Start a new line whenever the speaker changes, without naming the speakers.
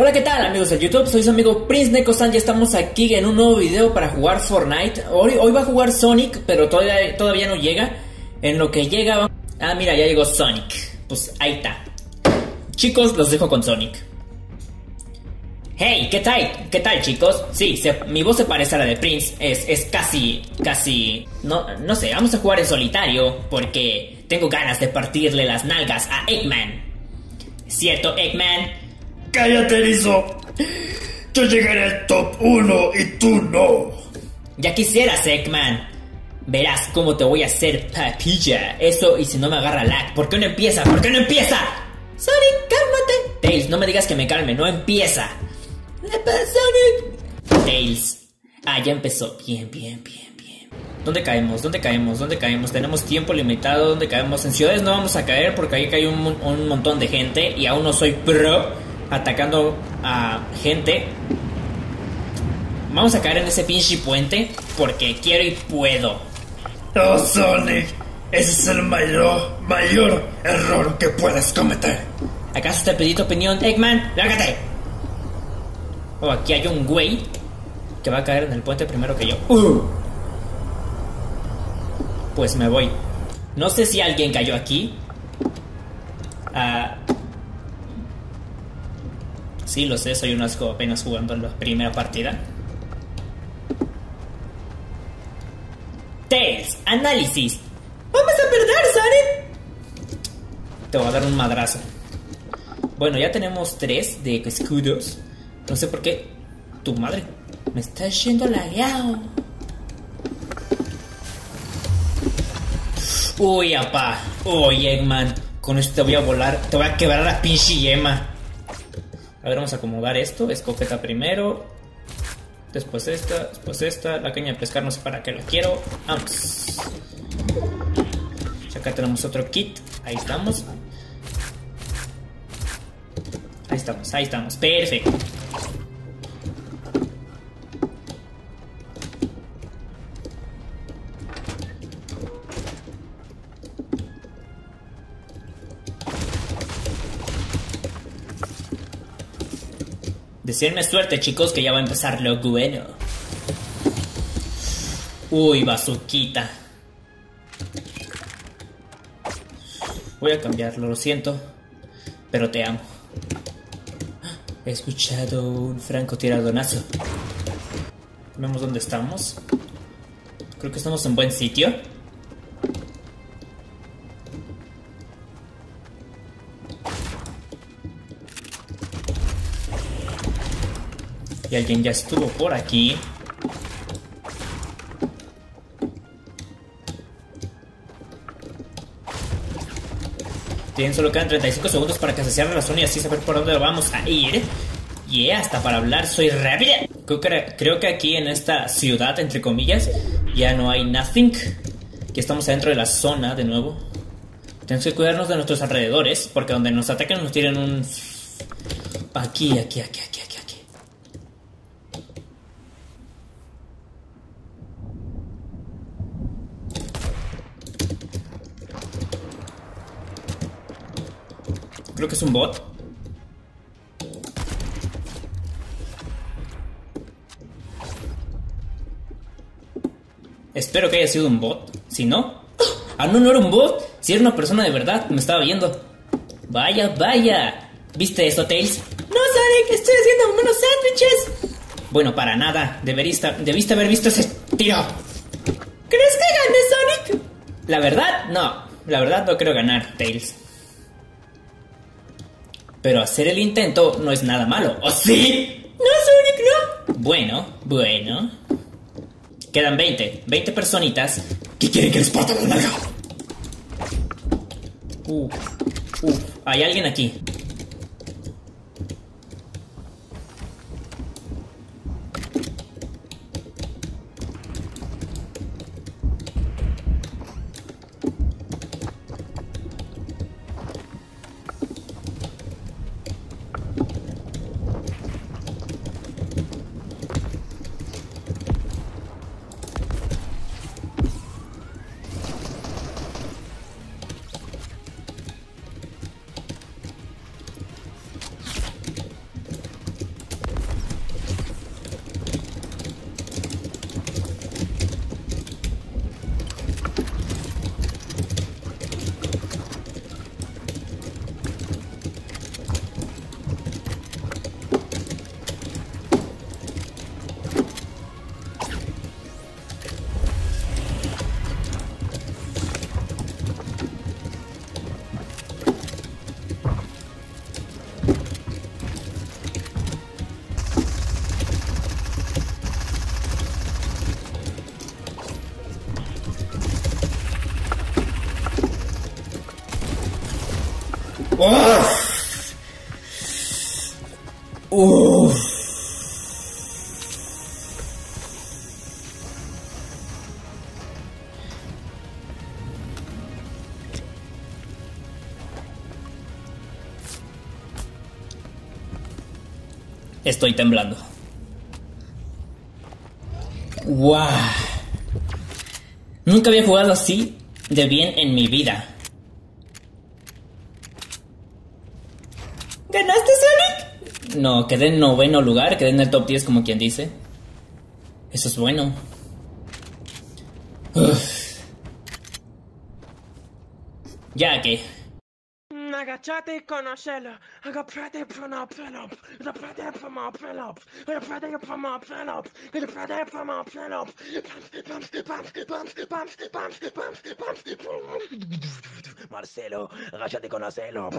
Hola, ¿qué tal amigos de YouTube? Soy su amigo Prince Neko-san y estamos aquí en un nuevo video para jugar Fortnite. Hoy, hoy va a jugar Sonic, pero todavía, todavía no llega. En lo que llega... Ah, mira, ya llegó Sonic. Pues ahí está. Chicos, los dejo con Sonic. Hey, ¿qué tal? ¿Qué tal, chicos? Sí, mi voz se parece a la de Prince. Es, es casi, casi... No, no sé, vamos a jugar en solitario porque tengo ganas de partirle las nalgas a Eggman. ¿Cierto, Eggman?
¡Cállate, Lizo! Yo llegaré al top 1 y tú no.
Ya quisieras, Eggman. Verás cómo te voy a hacer papilla. Eso y si no me agarra lag. ¿Por qué no empieza? ¿Por qué no empieza? Sonic, cálmate. Tails, no me digas que me calme. No empieza. ¿Qué pasa, Sonic? Tails. Ah, ya empezó. Bien, bien, bien, bien. ¿Dónde caemos? ¿Dónde caemos? ¿Dónde caemos? Tenemos tiempo limitado. ¿Dónde caemos? En ciudades no vamos a caer porque ahí cae un, un montón de gente. Y aún no soy pro atacando a gente. Vamos a caer en ese pinche puente porque quiero y puedo.
No, Sonic. Ese es el mayor, mayor error que puedes cometer.
¿Acaso te pedí tu opinión, Eggman? ¡Lárgate! Oh, aquí hay un güey que va a caer en el puente primero que yo. Uh. Pues me voy. No sé si alguien cayó aquí. Ah. Sí, lo sé, soy un asco apenas jugando en la primera partida. Tails, análisis. ¡Vamos a perder, Sonic! Te voy a dar un madrazo. Bueno, ya tenemos tres de escudos. No sé por qué. Tu madre. Me está yendo lagueado. Uy, apá. Uy, Eggman. Con esto te voy a volar. Te voy a quebrar la pinche yema. A ver, vamos a acomodar esto. Escopeta primero. Después esta. Después esta. La caña de pescar no sé para qué la quiero. Vamos. Acá tenemos otro kit. Ahí estamos. Ahí estamos, ahí estamos. Perfecto. Decirme suerte, chicos, que ya va a empezar lo bueno. Uy, bazuquita. Voy a cambiarlo, lo siento. Pero te amo. He escuchado un francotiradonazo. Vemos dónde estamos. Creo que estamos en buen sitio. Y alguien ya estuvo por aquí. Bien, solo quedan 35 segundos para que se cierre la zona y así saber por dónde vamos a ir. Y hasta para hablar soy rápida. Creo que, creo que aquí en esta ciudad, entre comillas, ya no hay nothing. Que estamos adentro de la zona de nuevo. Tenemos que cuidarnos de nuestros alrededores, porque donde nos ataquen nos tiran un... Aquí, aquí, aquí, aquí, aquí, aquí. Creo que es un bot. Espero que haya sido un bot. Si no. Ah, no, no era un bot. Si era una persona de verdad, me estaba viendo. Vaya, vaya. ¿Viste eso, Tails? No, Sonic, estoy haciendo unos sándwiches. Bueno, para nada. Deberiste, debiste haber visto ese tiro. ¿Crees que gane, Sonic? La verdad, no. La verdad no creo ganar, Tails. Pero hacer el intento no es nada malo. ¿O sí? No, Sonic, no. Bueno, bueno. Quedan 20. 20 personitas.
¿Qué quieren que les parta la nalga?
Uh, uh, hay alguien aquí. Estoy temblando. ¡Wow! Nunca había jugado así de bien en mi vida. ¿Ganaste, Sonic? No, quedé en noveno lugar, quedé en el top 10 como quien dice. Eso es bueno. Uf. Ya que...
agachate y conócelo. Agapete para pelop. Agapete para pelop. Agapete para pelop. Agapete para pelop. Marcelo, agachate y conócelo.